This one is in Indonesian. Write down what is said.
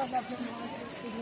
Terima kasih.